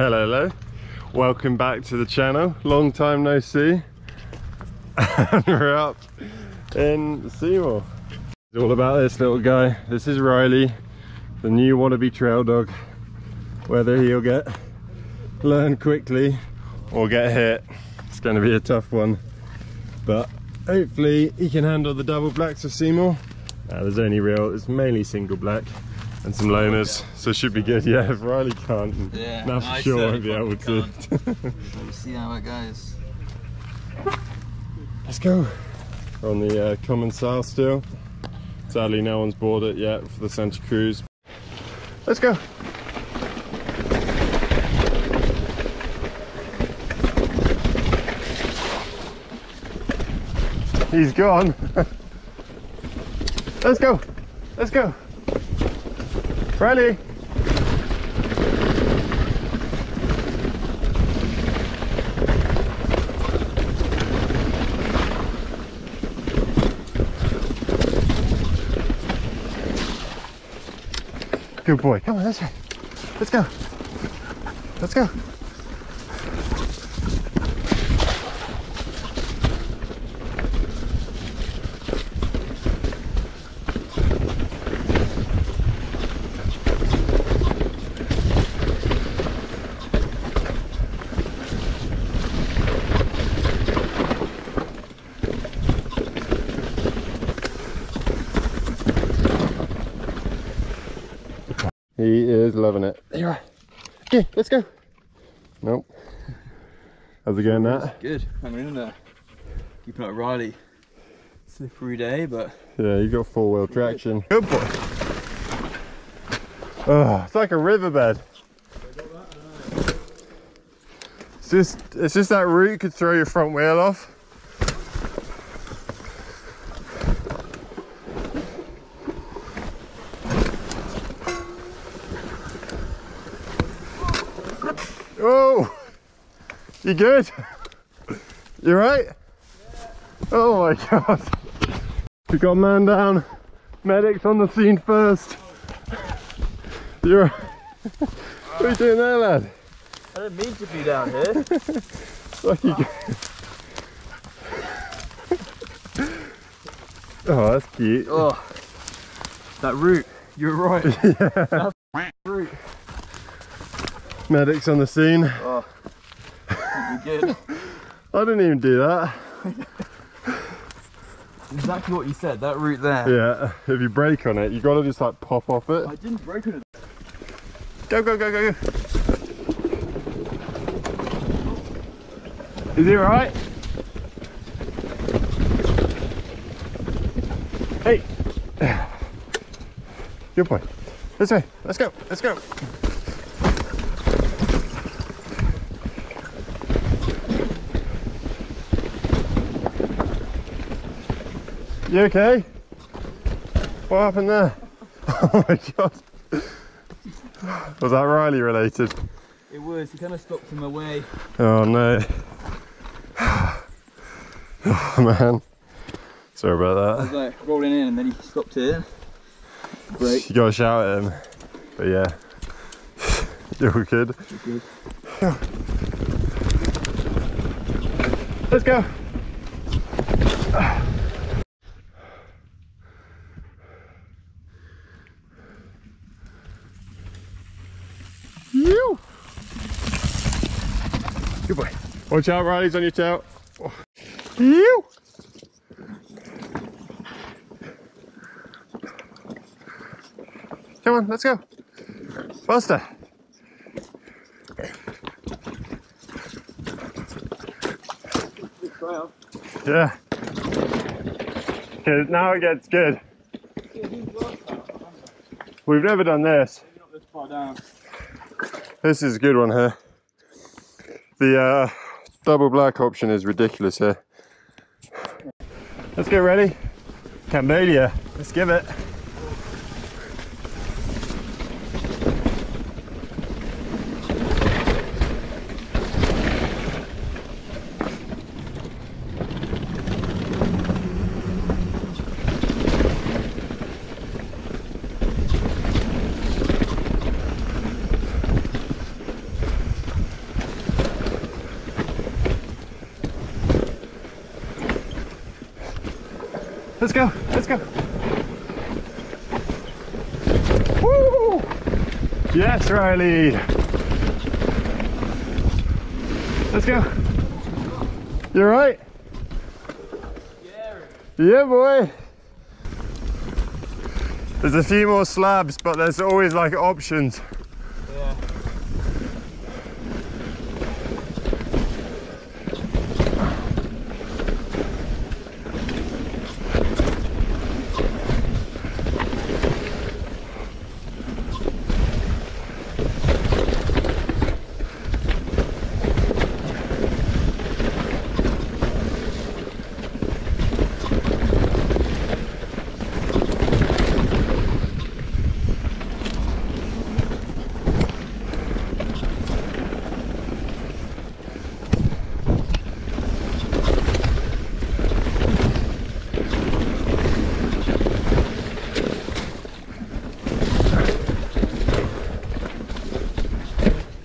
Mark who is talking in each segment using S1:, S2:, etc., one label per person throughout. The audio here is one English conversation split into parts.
S1: Hello, hello. Welcome back to the channel. Long time no see. and we're up in Seymour. It's all about this little guy. This is Riley, the new wannabe trail dog. Whether he'll get learn quickly or get hit, it's going to be a tough one. But hopefully he can handle the double blacks of Seymour. Uh, there's only real, it's mainly single black and some lomas, so it should be good. Yeah, if Riley can't,
S2: Yeah,
S1: now for
S2: I
S1: sure won't be
S2: certainly
S1: able to.
S2: We'll see how it goes.
S1: Let's go. We're on the uh, Commencal still. Sadly, no one's bought it yet for the Santa Cruz. Let's go. He's gone. Let's go. Let's go. Ready? Good boy. Come on, this way. Let's go. Let's go. He is loving it. There you are. Okay, let's go. Nope. How's it going, Nat?
S2: Good. Hanging in there. Keeping up Riley. Slippery day, but
S1: Yeah, you've got four wheel traction. Good boy. Oh, it's like a riverbed. It's just, it's just that root could throw your front wheel off. You good? You right? Oh my god. We got man down. Medics on the scene first. You're What are you doing there, lad?
S2: I didn't mean to be down here.
S1: Lucky Oh, that's cute.
S2: oh, that root. You're right. That root.
S1: Medics on the scene.
S2: Oh, good.
S1: I didn't even do that.
S2: Exactly what you said. That route there.
S1: Yeah, if you brake on it, you gotta just like pop off it.
S2: I didn't break it.
S1: Go, go, go, go, go. Is he alright? Hey. Good boy. This way. Let's go. Let's go. You okay? What happened there? Oh my god. Was that Riley related?
S2: It was. He kind of stopped him away.
S1: Oh no. Oh man. Sorry about
S2: I
S1: about
S2: was like rolling in, and then he stopped here. Great.
S1: You gotta shout at him. But yeah. You're all good.
S2: Good.
S1: Let's go. You. Good boy. Watch out, Riley's on your tail. You. Come on, let's go. Faster. Yeah. Okay, now it gets good. We've never done this.
S2: This far down.
S1: This is a good one here. The uh, double black option is ridiculous here. Let's get ready. Cambodia. Let's give it. Go. Woo! Yes, Riley. Let's go. You?
S2: Yeah.
S1: Yeah, boy. There's a few more slabs, but there's always like options.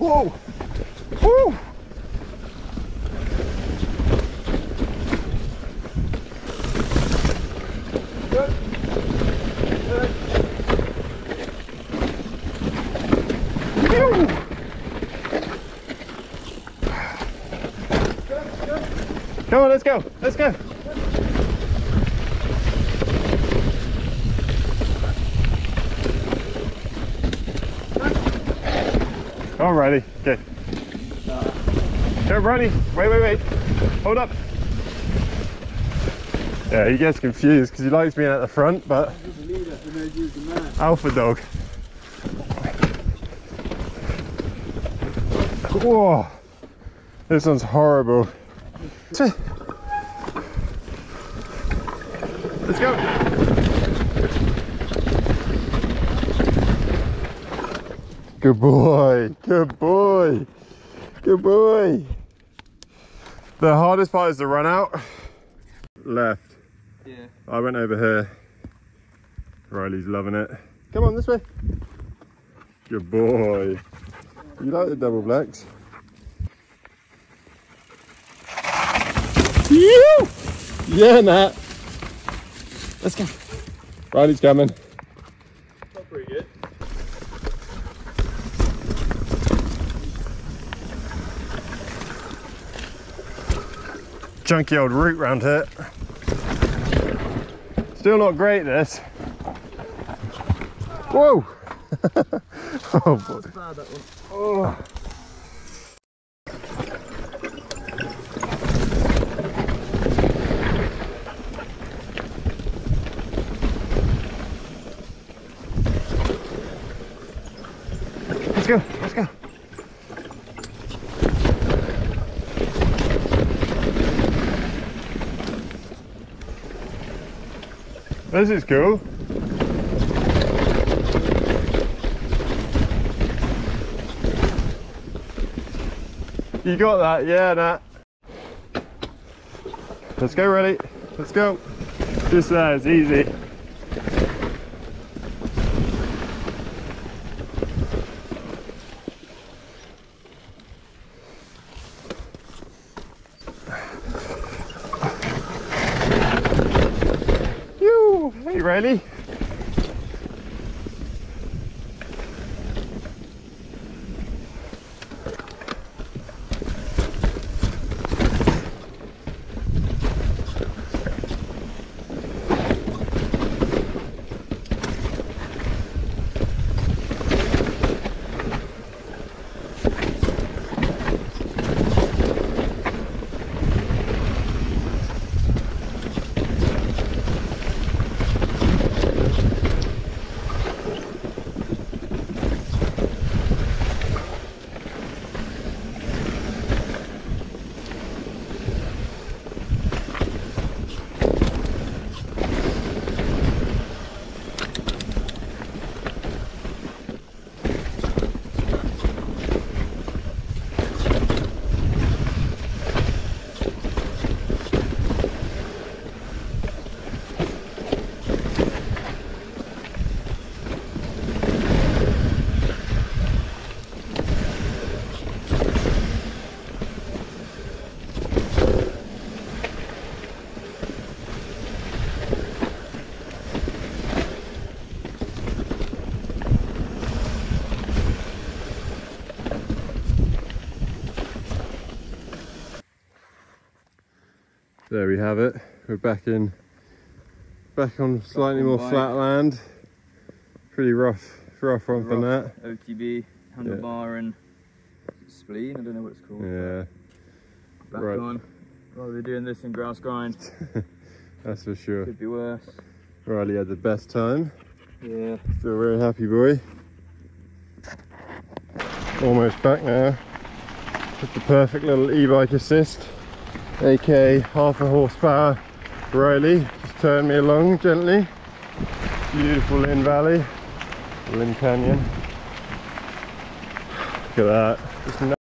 S1: Whoa! Woo! Phew! Come on, let's go. Let's go. Alrighty, okay. Okay, Ronnie, wait, wait, wait. Hold up. Yeah, he gets confused because he likes being at the front, but alpha dog. Whoa, this one's horrible. Let's go. Good boy, good boy, good boy. The hardest part is the run out. Left.
S2: Yeah.
S1: I went over here. Riley's loving it. Come on, this way. Good boy. You like the double blacks? Yeah, Nat. Let's go. Riley's coming.
S2: Not pretty good.
S1: Junky old route round here. Still not great, this. Whoa! oh boy. Oh. Let's go, This is cool. You got that, yeah, Nat. Let's go, ready? Let's go. Just there, uh, it's easy. You, there we have it. We're back in, back on slightly
S2: on
S1: more
S2: bike.
S1: flat land. Pretty rough, rough one for that.
S2: OTB, handlebar and spleen, I don't know what it's called.
S1: Yeah,
S2: Back
S1: right.
S2: on. Rather doing this in Grouse Grind.
S1: that's for sure.
S2: Could be worse.
S1: Riley had the best time.
S2: Yeah.
S1: Still very happy boy. Almost back now. Just the perfect little e-bike assist. Aka half a horsepower Riley. Just turn me along gently. Beautiful Lynn Valley. Lynn Canyon. Look at that.